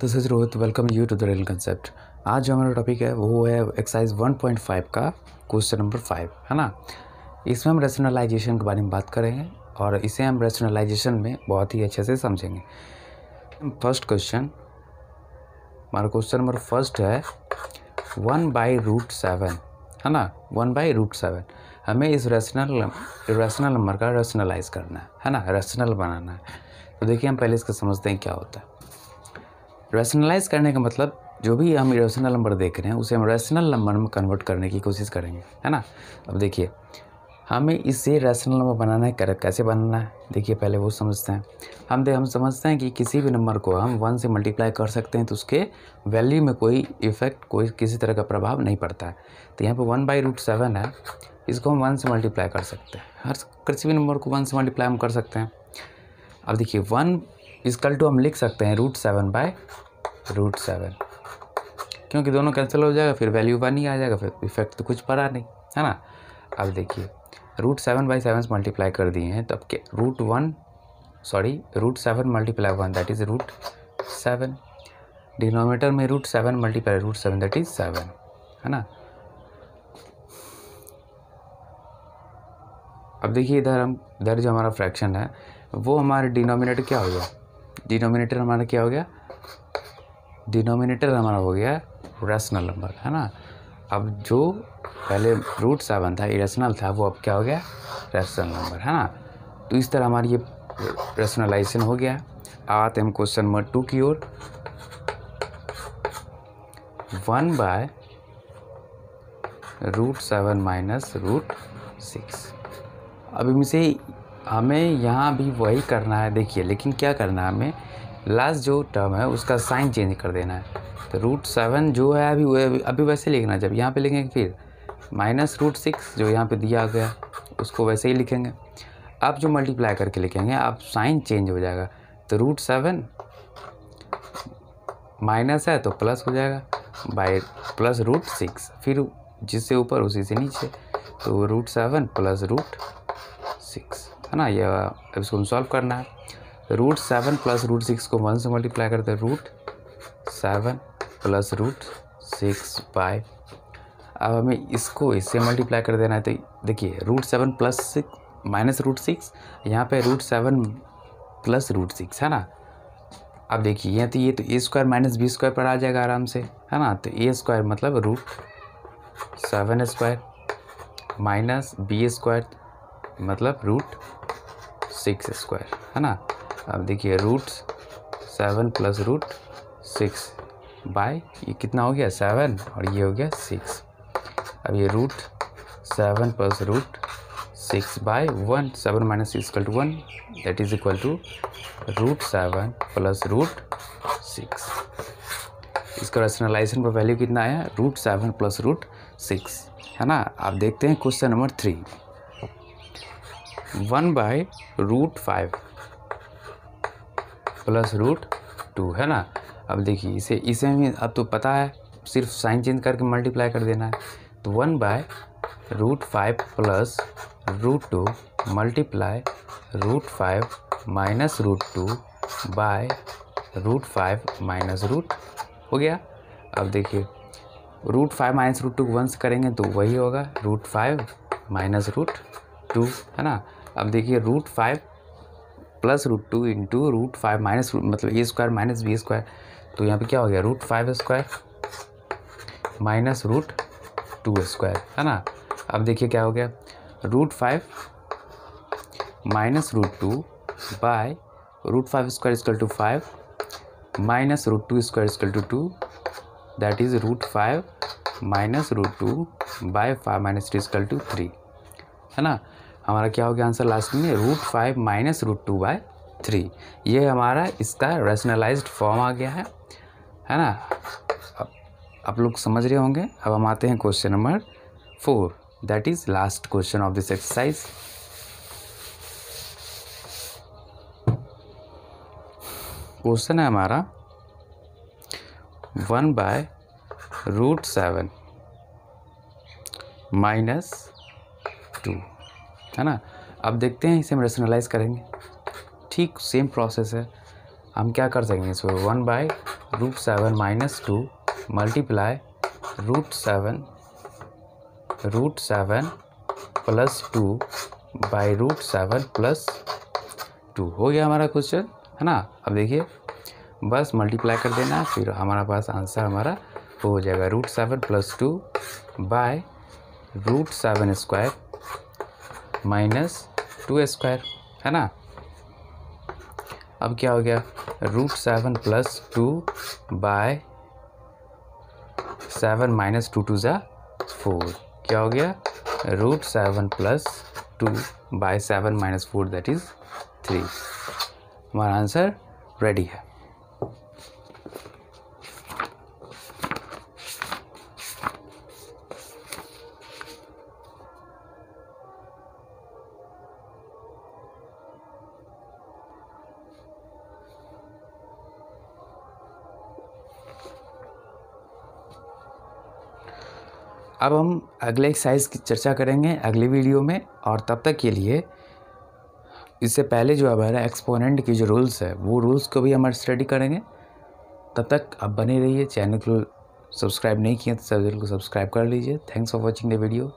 This is Rohit welcome you to the real concept आज जो हमारा टॉपिक है, वो है एक्सरसाइज 1.5 का क्वेश्चन नंबर फाइव है ना? इसमें हम रेशनलाइजेशन के बारे में बात करेंगे और इसे हम रेशनलाइजेशन में बहुत ही अच्छे से समझेंगे। फ़र्स्ट क्वेश्चन हमारा क्वेश्चन नंबर फ़र्स्ट है वन बाई रूट सेवन है ना? वन बाई रूट सेवन हमें इस रेशनल रेशनल नंबर का रेशनलाइज करना है है ना? रेशनल बनाना है। तो देखिए, हम पहले इसका समझते हैं क्या होता है। रैशनलाइज करने का मतलब जो भी हम रेशनल नंबर देख रहे हैं, उसे हम रैशनल नंबर में कन्वर्ट करने की कोशिश करेंगे, है ना? अब देखिए, हमें इससे रैशनल नंबर बनाना है कैसे बनाना है? देखिए, पहले वो समझते हैं। हम दे, हम समझते हैं कि किसी भी नंबर को हम वन से मल्टीप्लाई कर सकते हैं तो उसके वैल्यू में कोई इफ़ेक्ट कोई किसी तरह का प्रभाव नहीं पड़ता है। तो यहाँ पे वन बाई रूट सेवन है, इसको हम वन से मल्टीप्लाई कर सकते हैं। हर किसी भी नंबर को वन से मल्टीप्लाई हम कर सकते हैं। अब देखिए वन इसकल टू हम लिख सकते हैं root seven by root seven क्योंकि दोनों कैंसिल हो जाएगा, फिर वैल्यू वन ही आ जाएगा, फिर इफ़ेक्ट तो कुछ पड़ा नहीं, है ना? अब देखिए root seven by seven multiply कर दिए हैं तो अब क्या root one sorry root seven multiply one that is root seven denominator में root seven multiply root seven that is seven है ना? अब देखिए इधर हम, इधर जो हमारा फ्रैक्शन है, वो हमारे डिनोमिनेटर क्या हो गया? डिनोमिनेटर हमारा क्या हो गया? डिनोमिनेटर हमारा हो गया रैशनल नंबर है ना? अब जो पहले रूट सेवन था इरेशनल था, वो अब क्या हो गया? रैशनल नंबर है ना? तो इस तरह हमारी ये रेशनलाइजेशन हो गया। आते हम क्वेश्चन नंबर टू की ओर। One by root seven minus root six अब इनसे हमें यहाँ भी वही करना है। देखिए, लेकिन क्या करना है हमें? लास्ट जो टर्म है, उसका साइन चेंज कर देना है। तो रूट सेवन जो है, अभी वो, अभी वैसे लिखना जब यहाँ पे लिखेंगे फिर माइनस रूट सिक्स जो यहाँ पे दिया गया, उसको वैसे ही लिखेंगे। अब जो मल्टीप्लाई करके लिखेंगे, अब साइन चेंज हो जाएगा। तो रूट सेवन माइनस है तो प्लस हो जाएगा बाई प्लस रूट सिक्स फिर जिससे ऊपर उसी से नीचे। तो root seven plus root six है ना, ये अब इसको सॉल्व करना है। Root seven plus root six को वन से मल्टीप्लाई करते हैं root seven plus root six by अब हमें इसको इससे मल्टीप्लाई कर देना है तो देखिए root seven plus six minus root six यहाँ पर root seven plus root six है ना? अब देखिए, यहाँ तो ये तो A square minus B square पर आ जाएगा आराम से, है ना? तो ए स्क्वायर मतलब root seven square minus B square मतलब रूट सिक्स स्क्वायर, है ना? अब देखिए root seven plus root six by ये कितना हो गया? सेवन और ये हो गया सिक्स अब ये root seven plus root six by one seven minus equal to one that is equal to root seven plus root six इसका रेशनलाइजेशन पर वैल्यू कितना आया? Root seven plus root six है ना? आप देखते हैं question number three one by root five plus root two, है ना? अब देखिए, इसे इसे में अब तो पता है, सिर्फ़ साइन चेंज करके मल्टीप्लाई कर देना है। तो one by root five plus root two multiply root five minus root two by root five minus root, हो गया? अब देखिए, root five minus root two one से करेंगे तो वही होगा, root five minus root two, है ना? अब देखिए root five plus root two into root five minus मतलब A square minus B square तो यहाँ पे क्या हो गया? Root five square minus root two square है ना? अब देखिए क्या हो गया? Root five minus root two by root five square equal to five minus root two square equal to two that is root five minus root two by five minus two equal to three है ना? हमारा क्या हो गया answer last में? Root five minus root two by three ये हमारा इसका रेशनलाइज्ड फॉर्म आ गया है। है ना? अब आप लोग समझ रहे होंगे। अब हम आते हैं question number four that is last question of this exercise question है हमारा one by root seven minus two है ना, अब देखते हैं, इसे हम रेशनलाइज करेंगे। ठीक सेम प्रोसेस है। हम क्या कर सकेंगे इसको one by root seven minus two multiply root seven root seven plus two by root seven plus two हो गया हमारा क्वेश्चन है ना? अब देखिए, बस मल्टीप्लाई कर देना, फिर हमारा पास आंसर हमारा हो जाएगा। Root seven plus two by root seven square minus two square, है ना? अब क्या हो गया? Root seven plus two by seven minus two two ज़ा फोर। क्या हो गया? Root seven plus two by seven minus four, that is three. हमारा आंसर रेडी है। अब हम अगले एक्सरसाइज की चर्चा करेंगे अगली वीडियो में और तब तक के लिए इससे पहले जो हमारा एक्सपोनेंट की जो रूल्स है, वो रूल्स को भी हम स्टडी करेंगे। तब तक आप बने रहिए चैनल को सब्सक्राइब नहीं किए तो चैनल को सब्सक्राइब कर लीजिए। Thanks for watching the video